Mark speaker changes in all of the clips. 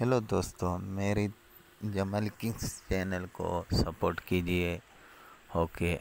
Speaker 1: Hello दोस्तों मेरी जमल किंग्स चैनल को सपोर्ट कीजिए। ओके।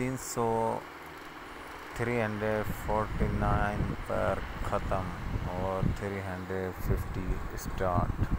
Speaker 1: तीन सौ थ्री हंड्रेड फोर्टी नाइन पर ख़त्म और थ्री हंड्रेड फिफ्टी स्टार्ट